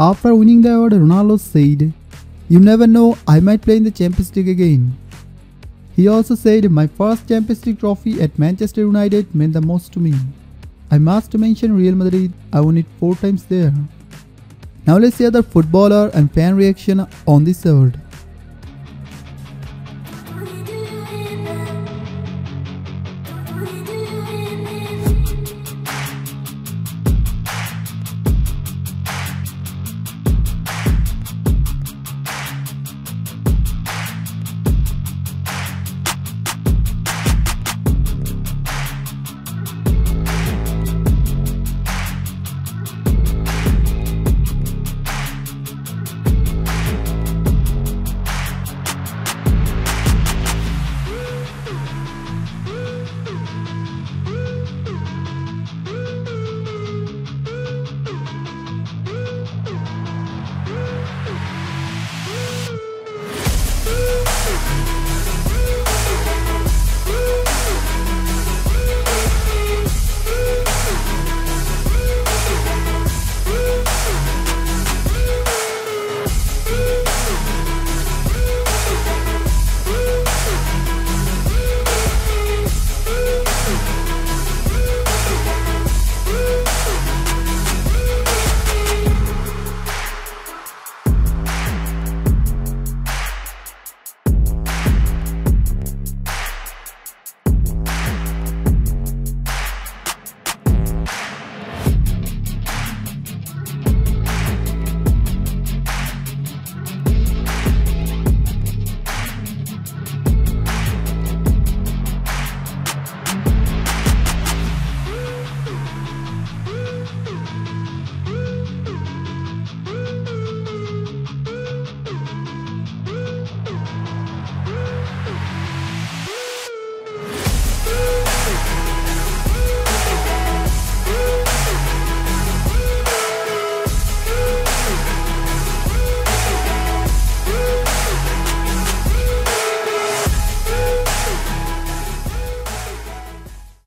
After winning the award, Ronaldo said, You never know, I might play in the Champions League again. He also said, My first Champions League trophy at Manchester United meant the most to me. I must mention Real Madrid, I won it 4 times there. Now let's see other footballer and fan reaction on this award.